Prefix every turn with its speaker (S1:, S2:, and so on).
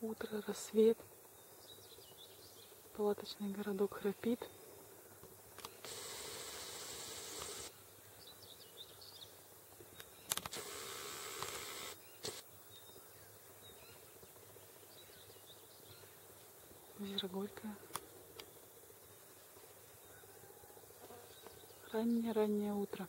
S1: Утро, рассвет. Палаточный городок храпит. Озеро Горькое. Раннее-раннее утро.